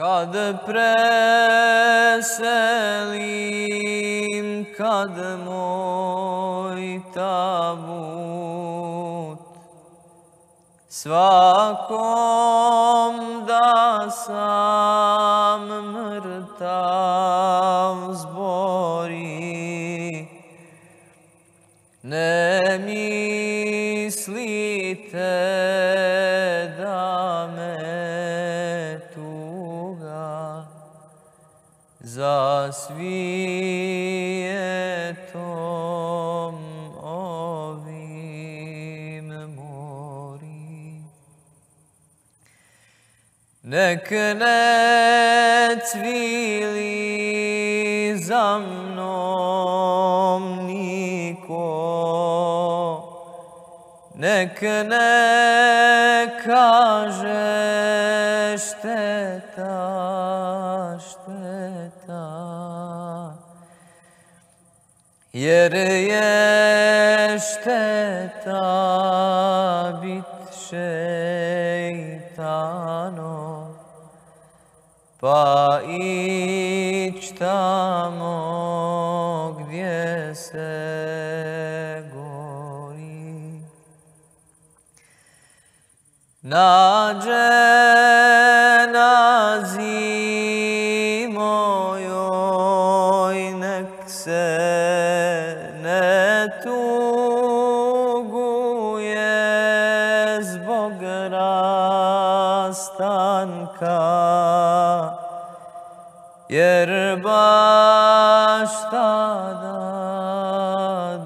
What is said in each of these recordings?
Kad preselim, kad moj tabut svakom da sam mrtav zbori, ne mislite svijetom ovim mori. Nek ne cvili za mnom niko, nek ne kaže štet, た yerleşte tabit şeytano pa ić tamo gdje se gori Bogra stanka Jer baš tada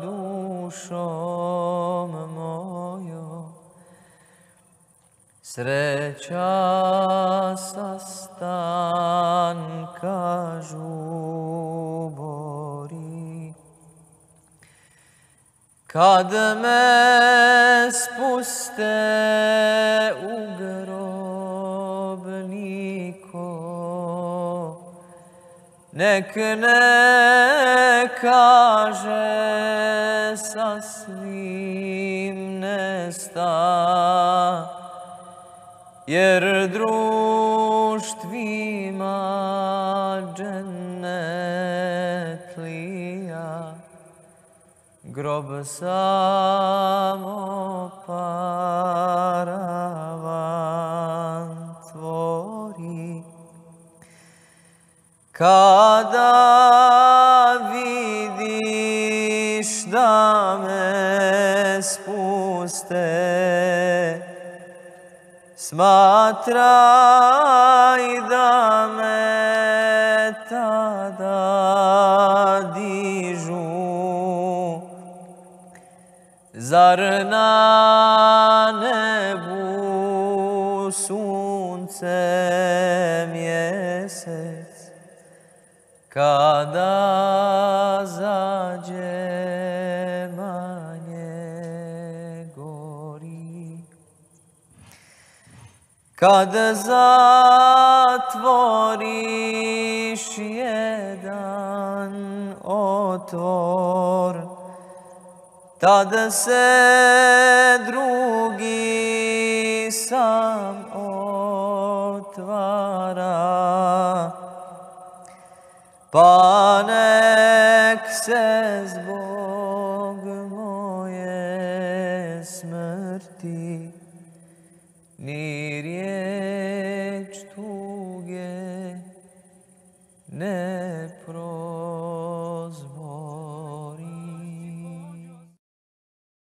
dušom mojo Sreća sa stanka Kad me spuste u nek ne kaže sa svim nesta, jer društvima džennetlija grob samo paravan tvori. Kada vidiš da me spuste, smatraj da me tada Zarnane bu sunce mjesec kada zađemanje gori. Kad zatvoriš jedan otor Tada se drugi sam otvara pa nek se zbog moje smrti ni riječ tuge ne prođe.